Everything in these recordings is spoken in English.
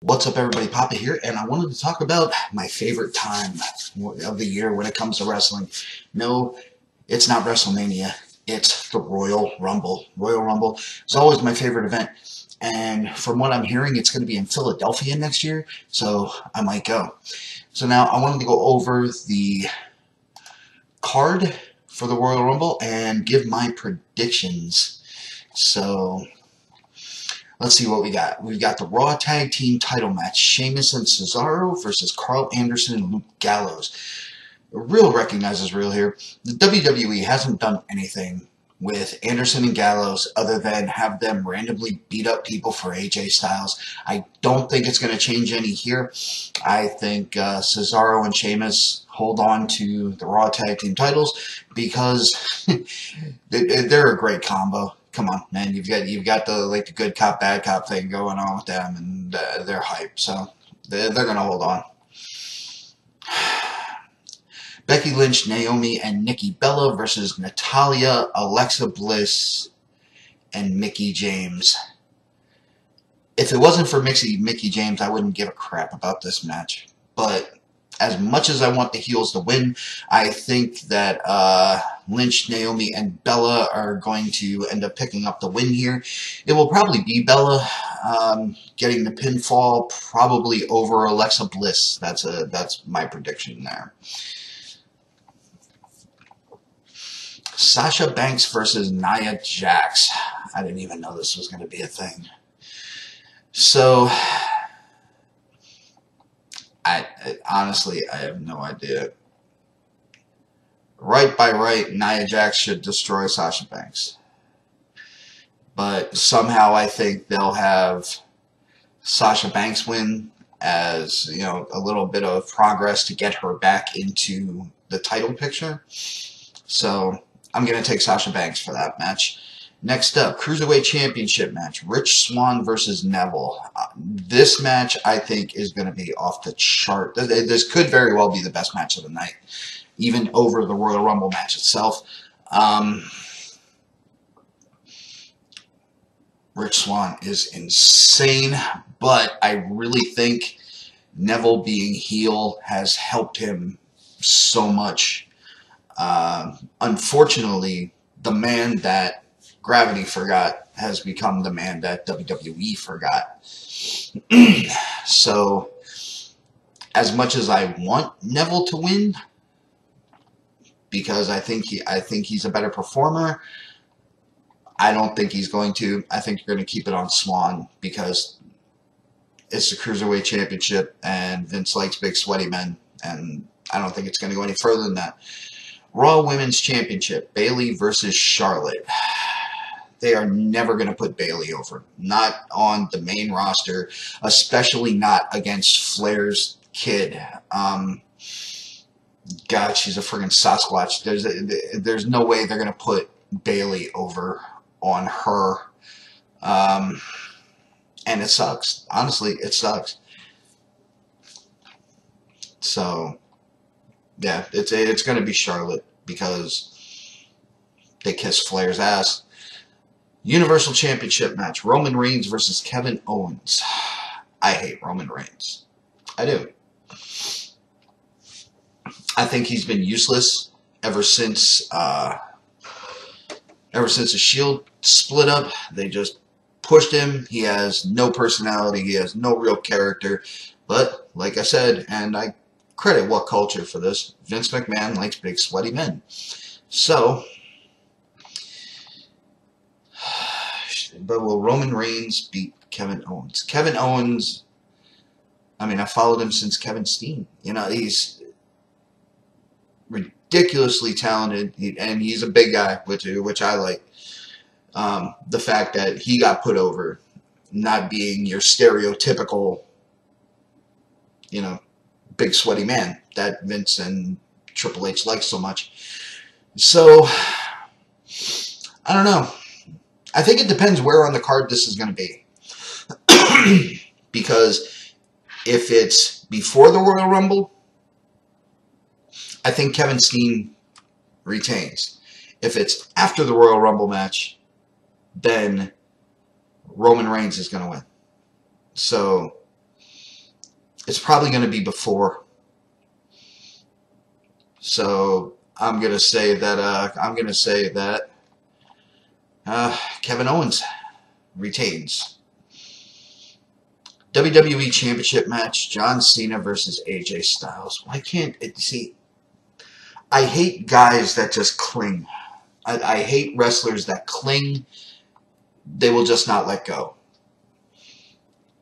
What's up everybody, Poppa here, and I wanted to talk about my favorite time of the year when it comes to wrestling. No, it's not WrestleMania, it's the Royal Rumble. Royal Rumble is always my favorite event, and from what I'm hearing, it's going to be in Philadelphia next year, so I might go. So now I wanted to go over the card for the Royal Rumble and give my predictions. So Let's see what we got. We've got the Raw Tag Team title match. Sheamus and Cesaro versus Karl Anderson and Luke Gallows. Real recognizes real here. The WWE hasn't done anything with Anderson and Gallows other than have them randomly beat up people for AJ Styles. I don't think it's going to change any here. I think uh, Cesaro and Sheamus hold on to the Raw Tag Team titles because they're a great combo come on, man, you've got you've got the like the good cop bad cop thing going on with them, and uh, they're hype, so they're, they're gonna hold on. Becky Lynch, Naomi, and Nikki Bella versus Natalya, Alexa Bliss, and Mickie James. If it wasn't for Mixie, Mickie James, I wouldn't give a crap about this match. But as much as I want the heels to win, I think that uh, Lynch, Naomi, and Bella are going to end up picking up the win here. It will probably be Bella um, getting the pinfall, probably over Alexa Bliss. That's a that's my prediction there. Sasha Banks versus Nia Jax. I didn't even know this was going to be a thing. So I, I honestly, I have no idea. Right by right, Nia Jax should destroy Sasha Banks. But somehow I think they'll have Sasha Banks win as, you know, a little bit of progress to get her back into the title picture. So I'm going to take Sasha Banks for that match. Next up, Cruiserweight Championship match. Rich Swann versus Neville. Uh, this match, I think, is going to be off the chart. This could very well be the best match of the night, even over the Royal Rumble match itself. Um, Rich Swann is insane, but I really think Neville being heel has helped him so much. Uh, unfortunately, the man that Gravity forgot has become the man that WWE forgot. so, as much as I want Neville to win, because I think he, I think he's a better performer. I don't think he's going to. I think you're going to keep it on Swann because it's the Cruiserweight Championship and Vince likes big sweaty men and I don't think it's going to go any further than that. Raw Women's Championship, Bayley versus Charlotte they are never going to put Bayley over. Not on the main roster, especially not against Flair's kid. Um, God, she's a friggin' Sasquatch. There's a, there's no way they're going to put Bayley over on her. Um, and it sucks. Honestly, it sucks. So, yeah, it's it's going to be Charlotte because they kiss Flair's ass. Universal Championship match. Roman Reigns versus Kevin Owens. I hate Roman Reigns. I do. I think he's been useless ever since uh, ever since the Shield split up. They just pushed him. He has no personality. He has no real character. But like I said, and I credit WhatCulture for this. Vince McMahon likes big sweaty men. So but will Roman Reigns beat Kevin Owens? Kevin Owens, I mean, I followed him since Kevin Steen. You know, he's ridiculously talented, and he's a big guy, which which I like. Um, the fact that he got put over, not being your stereotypical, you know, big sweaty man that Vince and Triple H like so much. So, I don't know. I think it depends where on the card this is going to be. because if it's before the Royal Rumble, I think Kevin Steen retains. If it's after the Royal Rumble match, then Roman Reigns is going to win. So it's probably going to be before. So I'm going to say that uh, I'm going to say that uh, Kevin Owens retains. WWE Championship match: John Cena versus AJ Styles. Why can't it see? I hate guys that just cling. I, I hate wrestlers that cling. They will just not let go.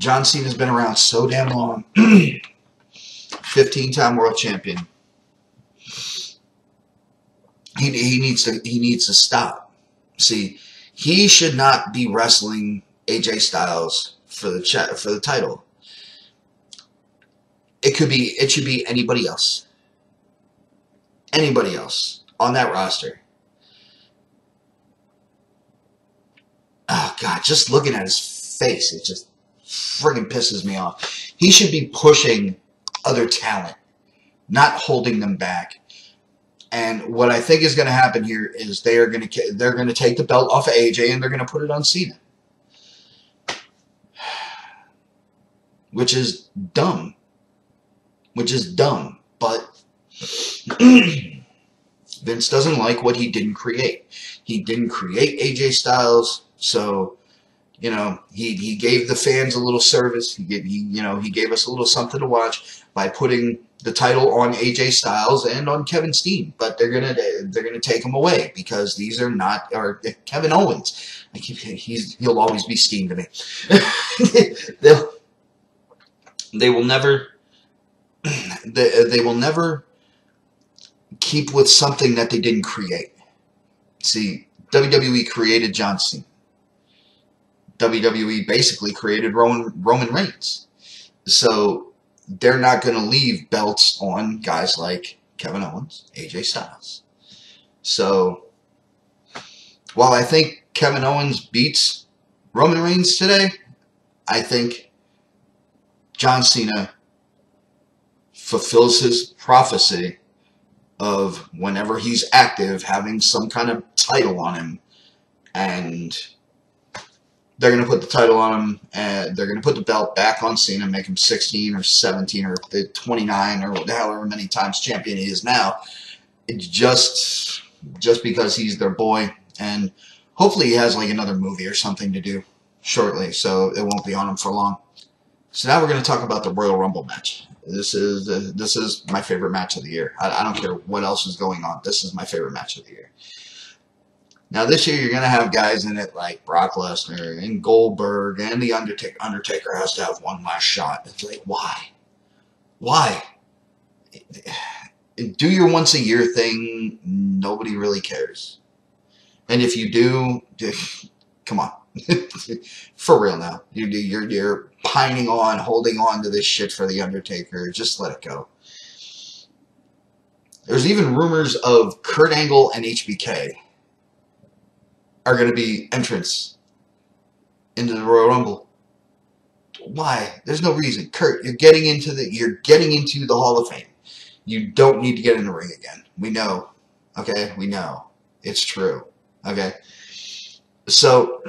John Cena's been around so damn long. 15 time world champion. He, he needs to he needs to stop. See, he should not be wrestling AJ Styles for the chat for the title. It could be it should be anybody else. Anybody else on that roster. Oh god, just looking at his face, it just friggin' pisses me off. He should be pushing other talent, not holding them back. And what I think is going to happen here is they are going to they're going to take the belt off of AJ and they're going to put it on Cena, which is dumb. Which is dumb, but Vince doesn't like what he didn't create. He didn't create AJ Styles, so you know, he, he gave the fans a little service. He, gave, he, you know, he gave us a little something to watch by putting the title on AJ Styles and on Kevin Steen. But they're gonna they're gonna take him away because these are not or eh, Kevin Owens. Keep he's he'll always be Steen to me. They'll they will never they, eh, they will never keep with something that they didn't create. See, WWE created John Cena. WWE basically created Roman, Roman Reigns. So they're not going to leave belts on guys like Kevin Owens, AJ Styles. So while I think Kevin Owens beats Roman Reigns today, I think John Cena fulfills his prophecy of whenever he's active having some kind of title on him and they're going to put the title on him, and they're going to put the belt back on Cena, and make him 16 or 17 or 29 or however many times champion he is now. It's just just because he's their boy, and hopefully he has like another movie or something to do shortly, so it won't be on him for long. So now we're going to talk about the Royal Rumble match. This is this is my favorite match of the year. I, I don't care what else is going on. This is my favorite match of the year. Now this year you're going to have guys in it like Brock Lesnar and Goldberg and the Undertaker. Undertaker has to have one last shot. It's like why, why? Do your once a year thing. Nobody really cares. And if you do, come on, for real now. You do you're you're pining on, holding on to this shit for the Undertaker. Just let it go. There's even rumors of Kurt Angle and HBK are going to be entrants into the Royal Rumble. Why? There's no reason. Kurt, you're getting into the you're getting into the Hall of Fame. You don't need to get in the ring again. We know. Okay? We know. It's true. Okay? So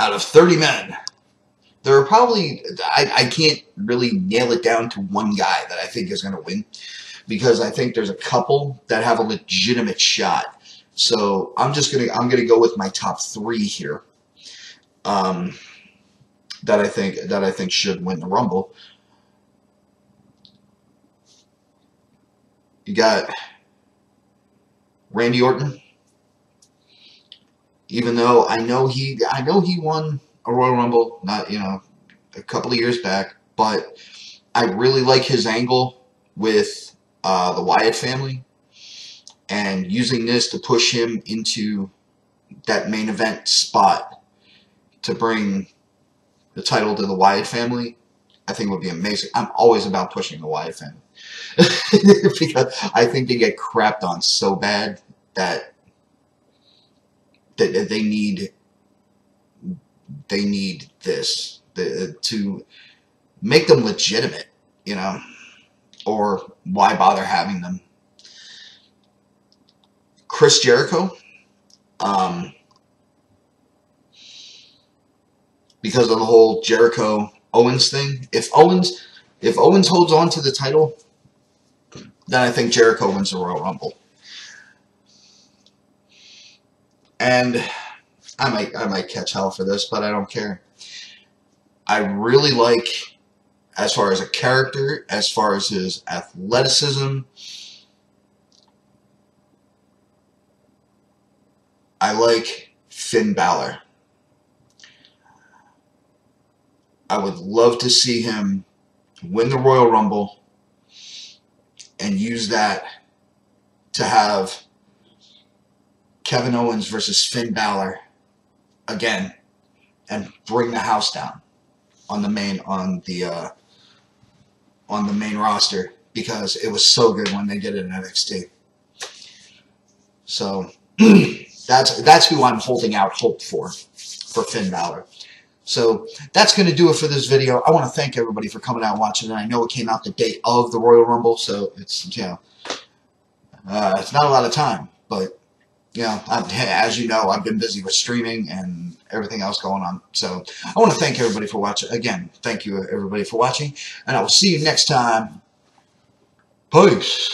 out of 30 men, there are probably I, I can't really nail it down to one guy that I think is going to win because I think there's a couple that have a legitimate shot. So I'm just gonna I'm gonna go with my top three here. Um, that I think that I think should win the Rumble. You got Randy Orton. Even though I know he I know he won a Royal Rumble, not you know, a couple of years back, but I really like his angle with uh, the Wyatt family and using this to push him into that main event spot to bring the title to the Wyatt family, I think would be amazing. I'm always about pushing the Wyatt family. because I think they get crapped on so bad that that they need they need this the, to make them legitimate, you know. or why bother having them? Chris Jericho, um, because of the whole Jericho Owens thing. If Owens, if Owens holds on to the title, then I think Jericho wins the Royal Rumble. And I might I might catch hell for this, but I don't care. I really like as far as a character, as far as his athleticism. I like Finn Balor. I would love to see him win the Royal Rumble and use that to have Kevin Owens versus Finn Balor again and bring the house down on the main on the uh, on the main roster because it was so good when they did it in NXT. So that's that's who I'm holding out hope for for Finn Balor. So that's going to do it for this video. I want to thank everybody for coming out and watching. And I know it came out the day of the Royal Rumble, so it's, you know, uh, it's not a lot of time. But, you know, as you know, I've been busy with streaming and everything else going on. So I want to thank everybody for watching. Again, thank you, everybody, for watching. And I will see you next time. Peace.